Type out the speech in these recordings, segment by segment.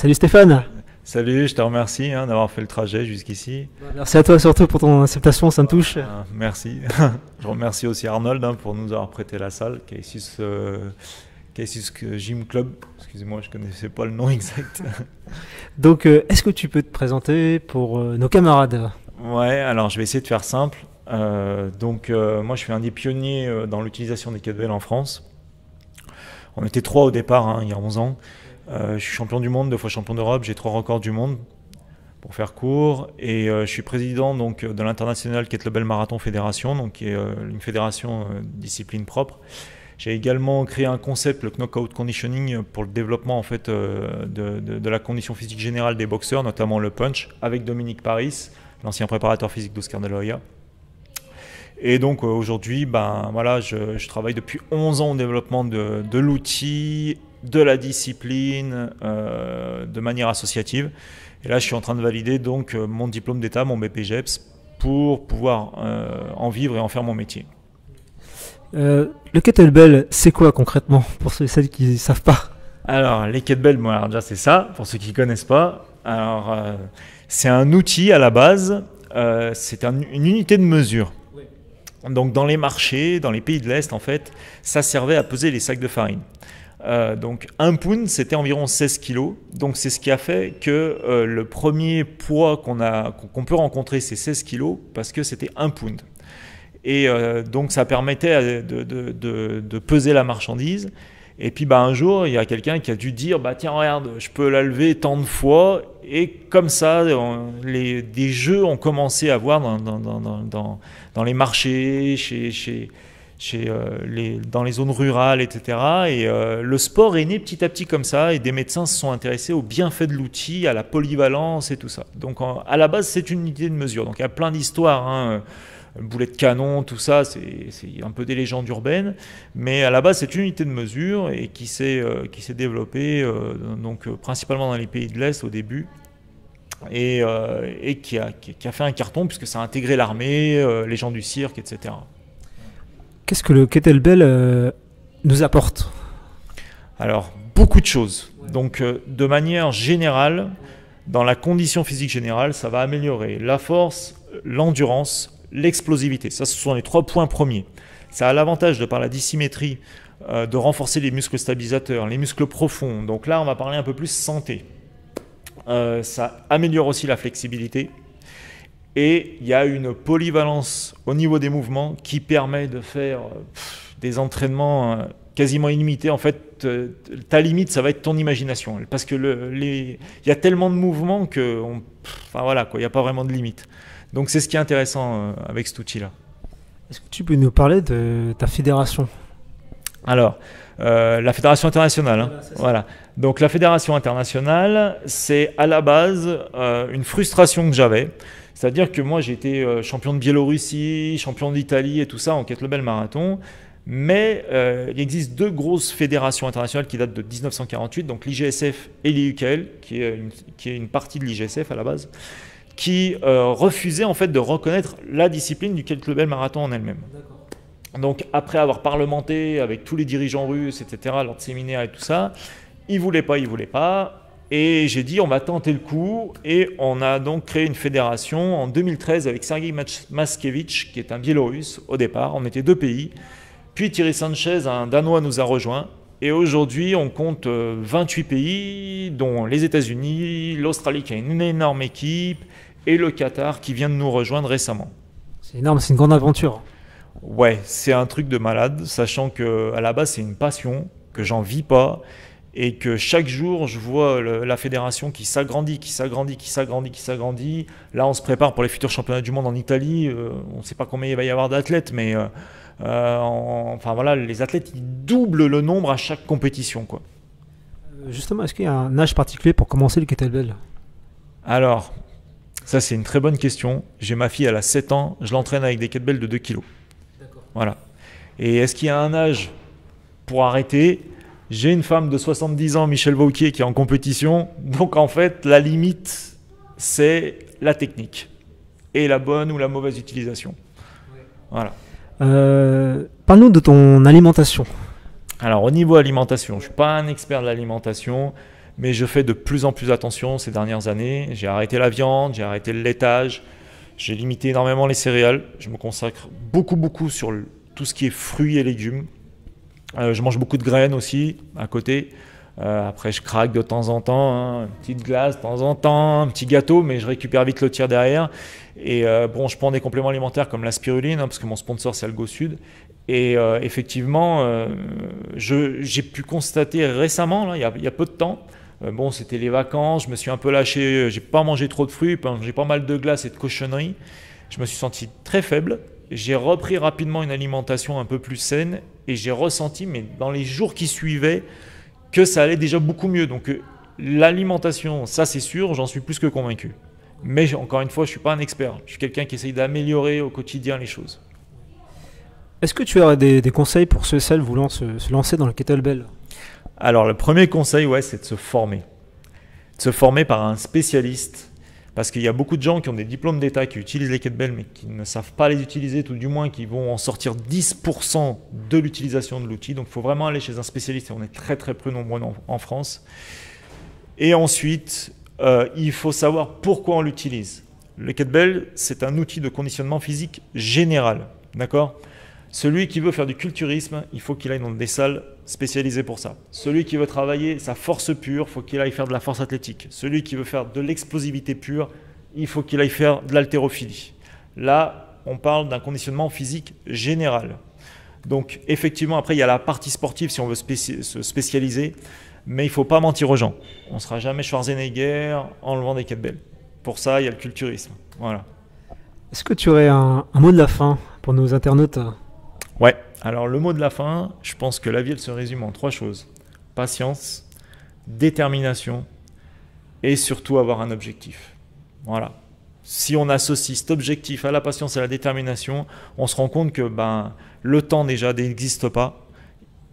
Salut Stéphane. Salut, je te remercie hein, d'avoir fait le trajet jusqu'ici. Merci à toi surtout pour ton acceptation, ça me touche. Ah, merci. je remercie aussi Arnold hein, pour nous avoir prêté la salle, Casis, euh, Gym Club. Excusez-moi, je ne connaissais pas le nom exact. Donc, euh, est-ce que tu peux te présenter pour euh, nos camarades? Ouais, alors je vais essayer de faire simple. Euh, donc, moi, je suis un des pionniers dans l'utilisation des kettlebells en France. On était trois au départ, hein, il y a 11 ans. Euh, je suis champion du monde, deux fois champion d'Europe, j'ai trois records du monde pour faire court. Et euh, je suis président donc, de l'international Kettlebell Marathon Fédération, donc, qui est euh, une fédération discipline propre. J'ai également créé un concept, le knockout conditioning, pour le développement en fait, de, la condition physique générale des boxeurs, notamment le punch, avec Dominique Paris, l'ancien préparateur physique d'Oscar de Loya. Et donc aujourd'hui, ben, voilà, je, travaille depuis 11 ans au développement de l'outil de la discipline euh, de manière associative. Et là, je suis en train de valider donc euh, mon diplôme d'État, mon BPGEPS, pour pouvoir euh, en vivre et en faire mon métier. le kettlebell, c'est quoi concrètement pour ceux et celles qui ne savent pas? Alors, les kettlebells, alors déjà, c'est ça, pour ceux qui ne connaissent pas. Alors, c'est un outil à la base, c'est une unité de mesure. Donc, dans les marchés, dans les pays de l'Est, en fait, ça servait à peser les sacs de farine. Euh, donc un pound, c'était environ 16 kilos. Donc c'est ce qui a fait que euh, le premier poids qu'on a, qu'on peut rencontrer, c'est 16 kilos parce que c'était un pound. Et euh, donc ça permettait de, peser la marchandise. Et puis bah, un jour, il y a quelqu'un qui a dû dire bah, Tiens, regarde, je peux la lever tant de fois. Et comme ça, les, des jeux ont commencé à voir dans, les marchés, chez, euh, dans les zones rurales, etc. Et euh, le sport est né petit à petit comme ça, et des médecins se sont intéressés au bienfait de l'outil, à la polyvalence et tout ça. Donc à la base, c'est une unité de mesure. Donc il y a plein d'histoires. Hein. Boulet de canon, tout ça, c'est un peu des légendes urbaines, mais à la base c'est une unité de mesure et qui s'est euh, développée donc principalement dans les pays de l'Est au début et, et qui, a, qui, a, fait un carton puisque ça a intégré l'armée, les gens du cirque, etc. Qu'est-ce que le kettlebell euh, nous apporte? Alors, beaucoup de choses. Donc, euh, de manière générale, dans la condition physique générale, ça va améliorer la force, l'endurance, l'explosivité. Ça, ce sont les trois points premiers. Ça a l'avantage, de par la dissymétrie, euh, de renforcer les muscles stabilisateurs, les muscles profonds. Donc là, on va parler un peu plus santé. ça améliore aussi la flexibilité, et il y a une polyvalence au niveau des mouvements qui permet de faire des entraînements euh, quasiment illimités. En fait, euh, ta limite, ça va être ton imagination. Parce que il y a tellement de mouvements que, enfin voilà, il n'y a pas vraiment de limite. Donc c'est ce qui est intéressant euh, avec cet outil-là. Est-ce que tu peux nous parler de ta fédération? Alors, la fédération internationale. Hein. Voilà, Donc la fédération internationale, c'est à la base une frustration que j'avais. C'est-à-dire que moi, j'ai été euh, champion de Biélorussie, champion d'Italie et tout ça en kettlebell marathon. Mais euh, il existe deux grosses fédérations internationales qui datent de 1948, donc l'IGSF et l'IUKL, qui est, une, qui est une partie de l'IGSF à la base, qui euh, refusaient en fait de reconnaître la discipline du kettlebell marathon en elle-même. Donc après avoir parlementé avec tous les dirigeants russes, etc., lors de séminaires et tout ça, ils voulaient pas, ils voulaient pas. Et j'ai dit, on va tenter le coup. Et on a donc créé une fédération en 2013 avec Sergei Maskevich, qui est un Biélorusse au départ. On était deux pays. Puis Thierry Sanchez, un Danois, nous a rejoints. Et aujourd'hui, on compte 28 euh, pays, dont les États-Unis, l'Australie qui a une énorme équipe, et le Qatar qui vient de nous rejoindre récemment. C'est énorme, c'est une grande aventure. Ouais, c'est un truc de malade, sachant que à la base c'est une passion que j'en vis pas et que chaque jour, je vois la fédération qui s'agrandit, qui s'agrandit, qui s'agrandit, qui s'agrandit. Là, on se prépare pour les futurs championnats du monde en Italie. Euh, on ne sait pas combien il va y avoir d'athlètes, mais euh, euh, enfin voilà, les athlètes ils doublent le nombre à chaque compétition, quoi. Justement, est-ce qu'il y a un âge particulier pour commencer le kettlebell? Alors, ça c'est une très bonne question. J'ai ma fille, elle a 7 ans, je l'entraîne avec des kettlebells de 2 kg. Voilà. Et est-ce qu'il y a un âge pour arrêter? J'ai une femme de 70 ans, Michel Vauquier, qui est en compétition. Donc en fait, la limite, c'est la technique et la bonne ou la mauvaise utilisation. Voilà. Euh, Parle-nous de ton alimentation. Alors au niveau alimentation, je ne suis pas un expert de l'alimentation, Mais je fais de plus en plus attention ces dernières années. J'ai arrêté la viande, j'ai arrêté le laitage, j'ai limité énormément les céréales. Je me consacre beaucoup, beaucoup sur tout ce qui est fruits et légumes. Euh, je mange beaucoup de graines aussi à côté. Euh, après, je craque de temps en temps, hein, une petite glace de temps en temps, un petit gâteau, mais je récupère vite le tir derrière. Et euh, bon, je prends des compléments alimentaires comme la spiruline, hein, parce que mon sponsor c'est Algo Sud. Et effectivement, j'ai pu constater récemment, il, y a, peu de temps, bon, c'était les vacances, je me suis un peu lâché, j'ai pas mangé trop de fruits, j'ai pas mal de glace et de cochonneries. Je me suis senti très faible. J'ai repris rapidement une alimentation un peu plus saine et j'ai ressenti, mais dans les jours qui suivaient, que ça allait déjà beaucoup mieux. Donc euh, l'alimentation, ça c'est sûr, j'en suis plus que convaincu. Mais encore une fois, je ne suis pas un expert. Je suis quelqu'un qui essaye d'améliorer au quotidien les choses. Est-ce que tu as des, conseils pour ceux et celles voulant se, lancer dans le kettlebell? Alors le premier conseil, ouais, c'est de se former. De se former par un spécialiste parce qu'il y a beaucoup de gens qui ont des diplômes d'État qui utilisent les kettlebells mais qui ne savent pas les utiliser, tout du moins qui vont en sortir 10% de l'utilisation de l'outil. Donc il faut vraiment aller chez un spécialiste et on est très très peu nombreux en, France. Et ensuite, euh, il faut savoir pourquoi on l'utilise. Le kettlebell, c'est un outil de conditionnement physique général. D'accord? Celui qui veut faire du culturisme, il faut qu'il aille dans des salles spécialisées pour ça. Celui qui veut travailler sa force pure, il faut qu'il aille faire de la force athlétique. Celui qui veut faire de l'explosivité pure, il faut qu'il aille faire de l'haltérophilie. Là, on parle d'un conditionnement physique général. Donc effectivement, après, il y a la partie sportive si on veut se spécialiser, mais il ne faut pas mentir aux gens. On ne sera jamais Schwarzenegger en levant des kettlebells. Pour ça, il y a le culturisme. Voilà. Est-ce que tu aurais un mot de la fin pour nos internautes? Ouais, alors le mot de la fin, je pense que la vie, elle se résume en trois choses. Patience, détermination et surtout avoir un objectif. Voilà. Si on associe cet objectif à la patience et à la détermination, on se rend compte que ben, le temps déjà n'existe pas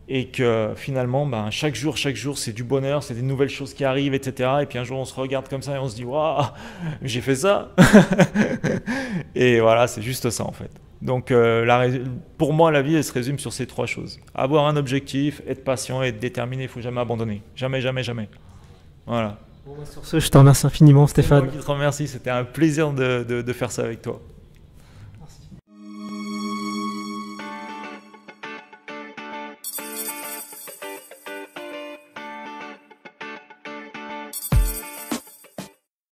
et que finalement, ben, chaque jour, chaque jour, c'est du bonheur, c'est des nouvelles choses qui arrivent, etc. Et puis un jour, on se regarde comme ça et on se dit, waouh, j'ai fait ça. et voilà, c'est juste ça en fait. Donc euh, pour moi, la vie, elle se résume sur ces trois choses. Avoir un objectif, être patient être déterminé, il ne faut jamais abandonner. Jamais, jamais, jamais. Voilà. Bon, bah, sur ce, je te remercie infiniment, Stéphane. Moi qui te remercie, c'était un plaisir de faire ça avec toi.